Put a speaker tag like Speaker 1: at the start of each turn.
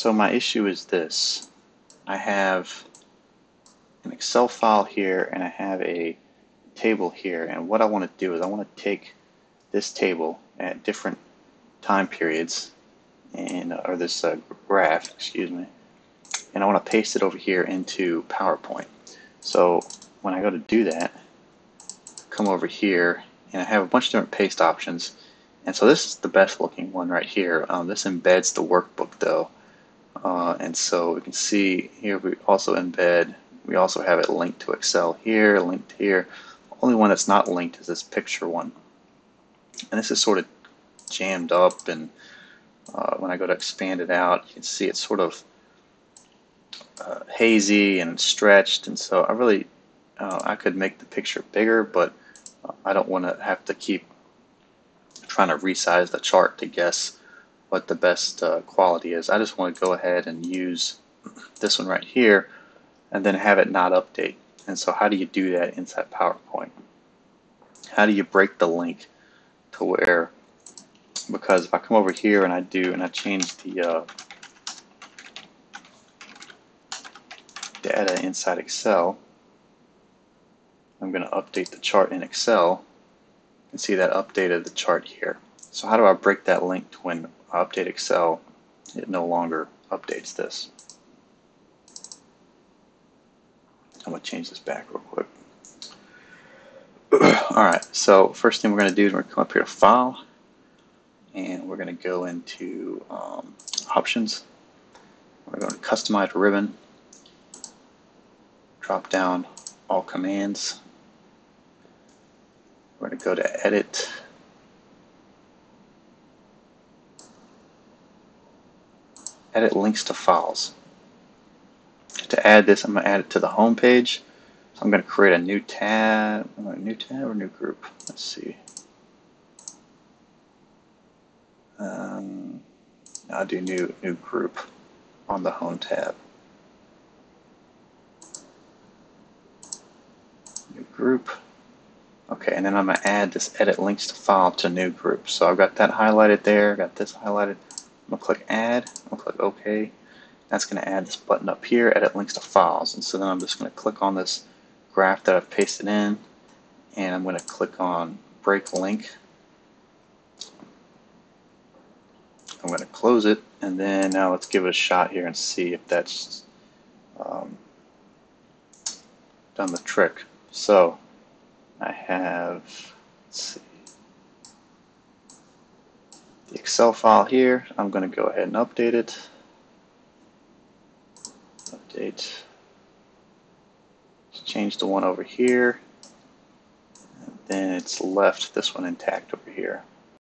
Speaker 1: So my issue is this. I have an Excel file here and I have a table here. And what I want to do is I want to take this table at different time periods and or this uh, graph excuse me. And I want to paste it over here into PowerPoint. So when I go to do that come over here and I have a bunch of different paste options. And so this is the best looking one right here. Um, this embeds the workbook though uh, and so we can see here we also embed we also have it linked to Excel here linked here. Only one that's not linked is this picture one. And this is sort of jammed up and uh, when I go to expand it out you can see it's sort of uh, hazy and stretched. And so I really uh, I could make the picture bigger but I don't want to have to keep trying to resize the chart to guess what the best uh, quality is. I just want to go ahead and use this one right here and then have it not update. And so how do you do that inside PowerPoint? How do you break the link to where, because if I come over here and I do, and I change the uh, data inside Excel, I'm going to update the chart in Excel and see that updated the chart here. So how do I break that link to when update Excel, it no longer updates this. I'm going to change this back real quick. Alright, so first thing we're going to do is we're going to come up here to File, and we're going to go into um, Options. We're going to Customize Ribbon, drop down All Commands. We're going to go to Edit, edit links to files. To add this, I'm going to add it to the home page. So I'm going to create a new tab, a new tab or new group. Let's see. Um, I'll do new new group on the home tab. New group. Okay, and then I'm going to add this edit links to file to new group. So I've got that highlighted there, got this highlighted. I'm to click Add. I'm to click OK. That's going to add this button up here, Edit Links to Files. And so then I'm just going to click on this graph that I've pasted in, and I'm going to click on Break Link. I'm going to close it, and then now let's give it a shot here and see if that's um, done the trick. So I have, let's see, the Excel file here. I'm going to go ahead and update it. Update. Change the one over here. And then it's left this one intact over here.